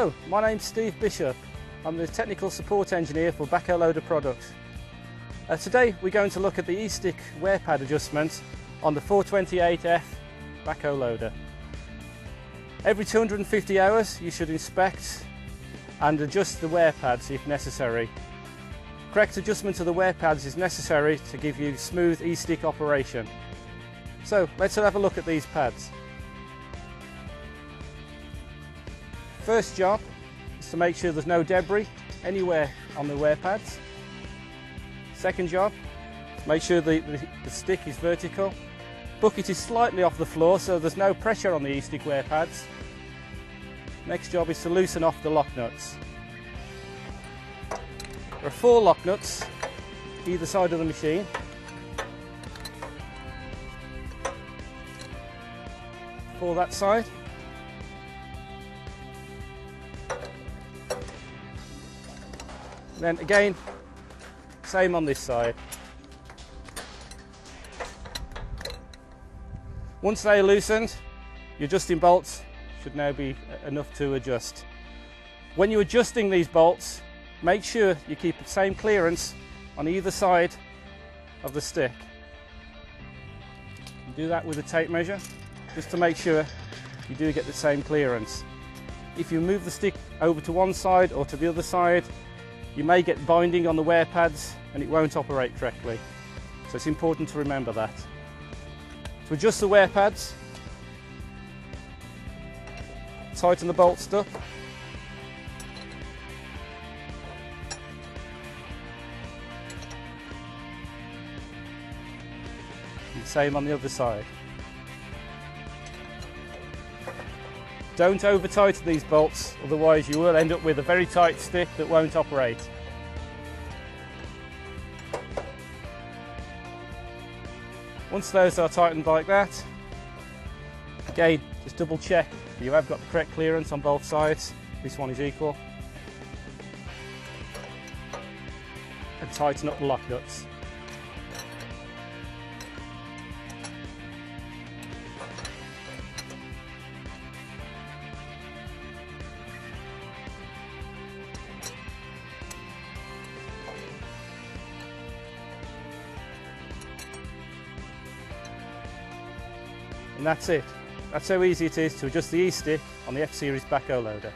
Hello, my name's Steve Bishop. I'm the Technical Support Engineer for Backhoe Loader Products. Uh, today we're going to look at the E-stick wear pad adjustment on the 428F backhoe loader. Every 250 hours you should inspect and adjust the wear pads if necessary. Correct adjustment of the wear pads is necessary to give you smooth E-stick operation. So let's have a look at these pads. First job is to make sure there's no debris anywhere on the wear pads. Second job, make sure the, the, the stick is vertical. Bucket is slightly off the floor so there's no pressure on the E-stick wear pads. Next job is to loosen off the lock nuts. There are four lock nuts either side of the machine. For that side. Then again, same on this side. Once they are loosened, your adjusting bolts should now be enough to adjust. When you're adjusting these bolts, make sure you keep the same clearance on either side of the stick. do that with a tape measure, just to make sure you do get the same clearance. If you move the stick over to one side or to the other side, you may get binding on the wear pads and it won't operate correctly. So it's important to remember that. To adjust the wear pads, tighten the bolts up. Same on the other side. Don't over tighten these bolts, otherwise you will end up with a very tight stick that won't operate. Once those are tightened like that, again, just double check you have got the correct clearance on both sides. This one is equal. And tighten up the lock nuts. And that's it. That's how easy it is to adjust the E-stick on the F-Series backhoe loader.